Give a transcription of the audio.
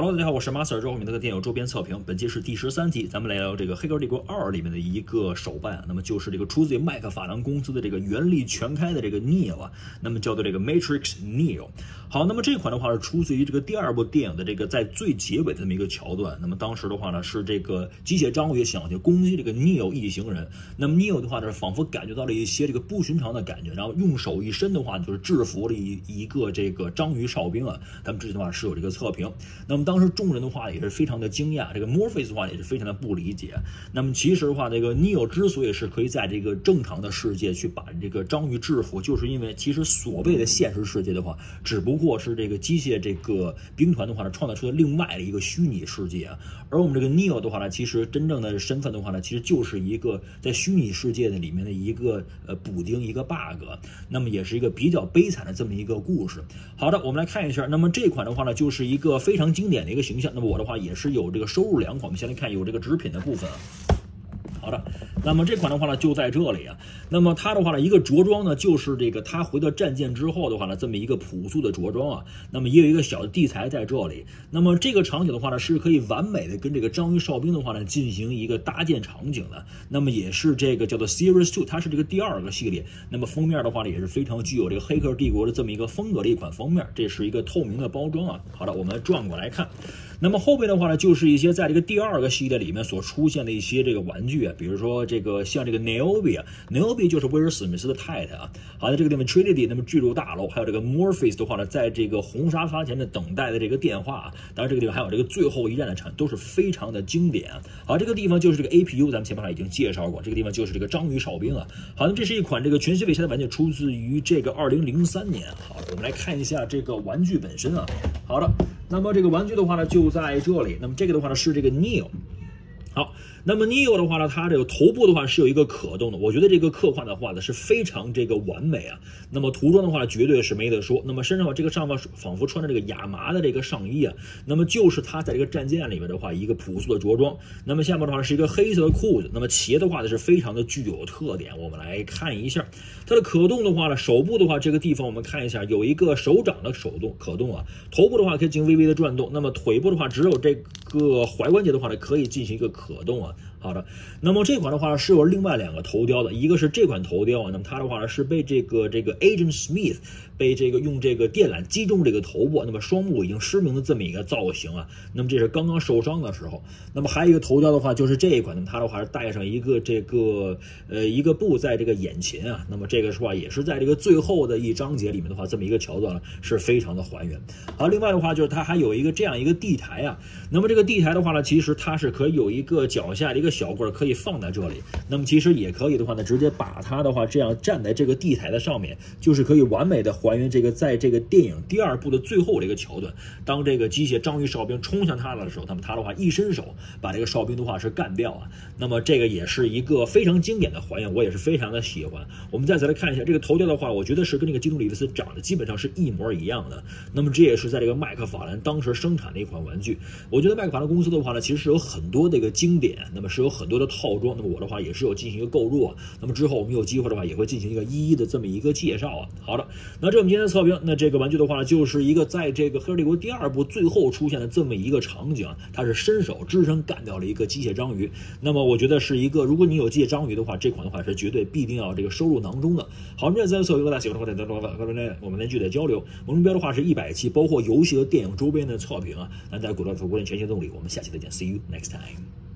Hello，大家好，我是 Master 周慧敏的电影周边测评。本期是第十三集，咱们来聊这个《黑客帝国二》里面的一个手办，那么就是这个出自于麦克法兰公司的这个原力全开的这个 Neo 啊，那么叫做这个 Matrix Neo。好，那么这款的话是出自于这个第二部电影的这个在最结尾的这么一个桥段。那么当时的话呢，是这个机械章鱼想去攻击这个 Neo 一行人，那么 Neo 的话呢，仿佛感觉到了一些这个不寻常的感觉，然后用手一伸的话，就是制服了一一个这个章鱼哨兵啊。咱们之前的话是有这个测评，那么当时众人的话也是非常的惊讶，这个 Morpheus 的话也是非常的不理解。那么其实的话，这个 Neo 之所以是可以在这个正常的世界去把这个章鱼制服，就是因为其实所谓的现实世界的话，只不过是这个机械这个兵团的话呢，创造出了另外的一个虚拟世界。而我们这个 Neo 的话呢，其实真正的身份的话呢，其实就是一个在虚拟世界的里面的一个呃补丁一个 bug，那么也是一个比较悲惨的这么一个故事。好的，我们来看一下，那么这款的话呢，就是一个非常经典的一个形象。那么我的话也是有这个收入两款，我们先来看有这个纸品的部分。好的，那么这款的话呢，就在这里啊。那么它的话呢，一个着装呢，就是这个它回到战舰之后的话呢，这么一个朴素的着装啊。那么也有一个小的地材在这里。那么这个场景的话呢，是可以完美的跟这个章鱼哨兵的话呢进行一个搭建场景的。那么也是这个叫做 Series Two，它是这个第二个系列。那么封面的话呢，也是非常具有这个黑客帝国的这么一个风格的一款封面。这是一个透明的包装啊。好的，我们转过来看。那么后边的话呢，就是一些在这个第二个系列里面所出现的一些这个玩具啊，比如说这个像这个 Niobe 啊，Niobe 就是威尔史密斯的太太啊。好，在这个地方 Trinity 那么巨入大楼，还有这个 Morpheus 的话呢，在这个红沙发前的等待的这个电话啊，当然这个地方还有这个最后一站的场都是非常的经典。好，这个地方就是这个 APU，咱们前面已经介绍过，这个地方就是这个章鱼哨兵啊。好，那这是一款这个全息位下的玩具，出自于这个2003年。好，我们来看一下这个玩具本身啊。好的。那么这个玩具的话呢，就在这里。那么这个的话呢，是这个 Neo。好。那么 Neo 的话呢，它这个头部的话是有一个可动的，我觉得这个刻画的话呢是非常这个完美啊。那么涂装的话绝对是没得说。那么身上这个上方仿佛穿着这个亚麻的这个上衣啊，那么就是他在这个战舰里面的话一个朴素的着装。那么下面的话是一个黑色的裤子。那么鞋的话呢是非常的具有特点。我们来看一下它的可动的话呢，手部的话这个地方我们看一下有一个手掌的手动可动啊，头部的话可以进行微微的转动。那么腿部的话只有这个踝关节的话呢可以进行一个可动啊。好的，那么这款的话是有另外两个头雕的，一个是这款头雕啊，那么它的话是被这个这个 Agent Smith 被这个用这个电缆击中这个头部，那么双目已经失明的这么一个造型啊，那么这是刚刚受伤的时候，那么还有一个头雕的话就是这一款，那么它的话是带上一个这个呃一个布在这个眼前啊，那么这个是话也是在这个最后的一章节里面的话这么一个桥段是非常的还原。好，另外的话就是它还有一个这样一个地台啊，那么这个地台的话呢，其实它是可以有一个脚下的一个。小棍儿可以放在这里，那么其实也可以的话呢，直接把它的话这样站在这个地台的上面，就是可以完美的还原这个在这个电影第二部的最后的一个桥段。当这个机械章鱼哨兵冲向他的时候，那么他的话一伸手把这个哨兵的话是干掉啊。那么这个也是一个非常经典的还原，我也是非常的喜欢。我们再次来看一下这个头雕的话，我觉得是跟这个基努里维斯长得基本上是一模一样的。那么这也是在这个麦克法兰当时生产的一款玩具。我觉得麦克法兰公司的话呢，其实是有很多的一个经典，那么是。有很多的套装，那么我的话也是有进行一个购入啊。那么之后我们有机会的话，也会进行一个一一的这么一个介绍啊。好的，那这我们今天的测评，那这个玩具的话，就是一个在这个《黑帝国》第二部最后出现的这么一个场景，它是伸手支撑干掉了一个机械章鱼。那么我觉得是一个，如果你有机械章鱼的话，这款的话是绝对必定要这个收入囊中的。好，我们这次测评，大家喜欢的话，点赞、转发、各位我们来继续交流。我目标的话是一百期，包括游戏和电影周边的测评啊。那在古代主播的全新动力，我们下期再见，See you next time。